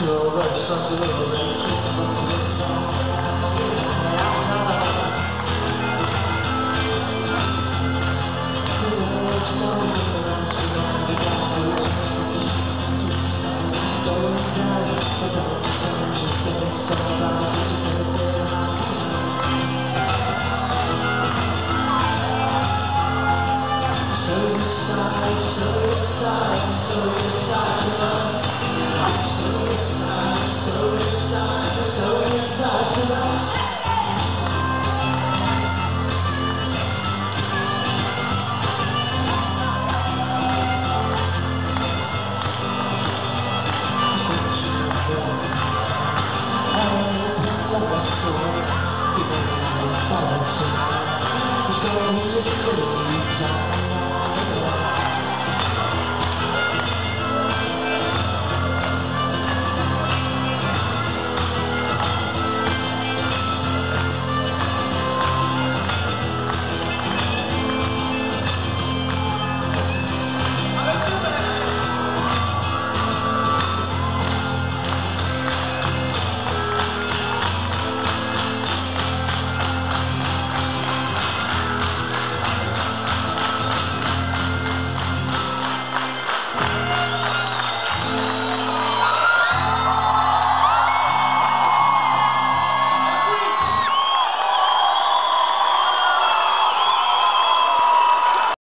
to the